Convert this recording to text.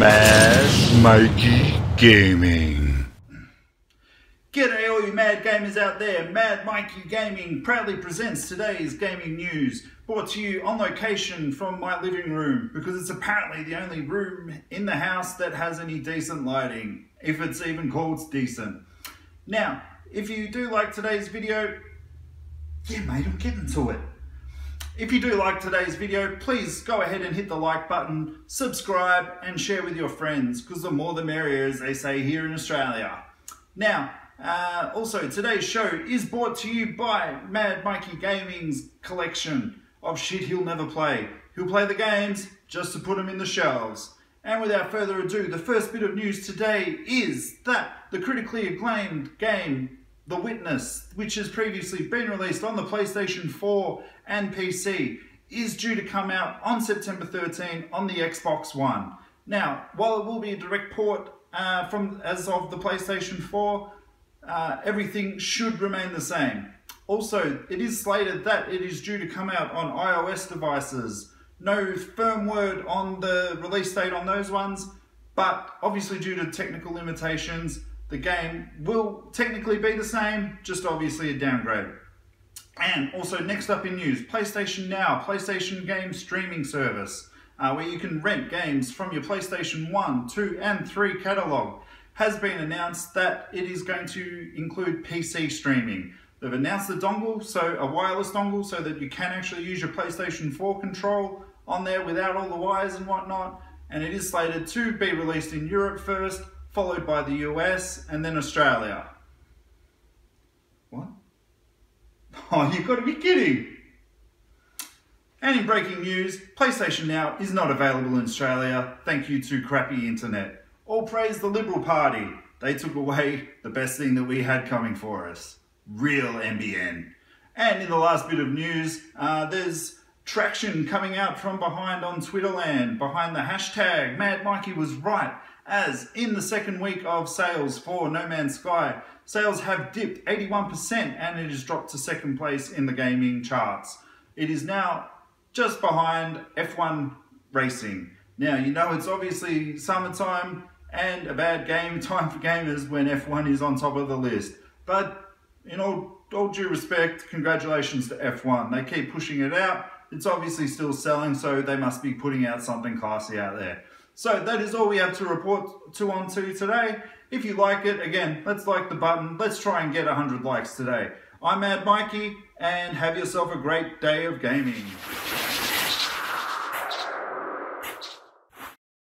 Mad Mikeey Gaming. G'day all you mad gamers out there, Mad Mikeey Gaming proudly presents today's gaming news, brought to you on location from my living room, because it's apparently the only room in the house that has any decent lighting, if it's even called decent. Now, if you do like today's video, yeah mate, I'm getting to it. If you do like today's video, please go ahead and hit the like button, subscribe and share with your friends because the more the merrier as they say here in Australia. Now, uh, also today's show is brought to you by Mad Mikeey Gaming's collection of shit he'll never play. He'll play the games just to put them in the shelves. And without further ado, the first bit of news today is that the critically acclaimed game the Witness, which has previously been released on the PlayStation 4 and PC, is due to come out on September 13 on the Xbox One. Now, while it will be a direct port uh, from as of the PlayStation 4, uh, everything should remain the same. Also, it is slated that it is due to come out on iOS devices. No firm word on the release date on those ones, but obviously due to technical limitations, the game will technically be the same, just obviously a downgrade. And also next up in news, PlayStation Now, PlayStation Game Streaming Service, uh, where you can rent games from your PlayStation 1, 2 and 3 catalogue, has been announced that it is going to include PC streaming. They've announced the dongle, so a wireless dongle, so that you can actually use your PlayStation 4 control on there without all the wires and whatnot. And it is slated to be released in Europe first, followed by the US, and then Australia. What? Oh, you've got to be kidding! And in breaking news, PlayStation Now is not available in Australia, thank you to crappy internet. All praise the Liberal Party. They took away the best thing that we had coming for us. Real NBN. And in the last bit of news, uh, there's traction coming out from behind on Twitterland, behind the hashtag Mad Mikeey was right as in the second week of sales for No Man's Sky, sales have dipped 81% and it has dropped to second place in the gaming charts. It is now just behind F1 Racing. Now, you know it's obviously summertime and a bad game time for gamers when F1 is on top of the list. But in all, all due respect, congratulations to F1. They keep pushing it out. It's obviously still selling, so they must be putting out something classy out there. So that is all we have to report to on to today. If you like it, again, let's like the button. Let's try and get 100 likes today. I'm Mad Mikeey, and have yourself a great day of gaming.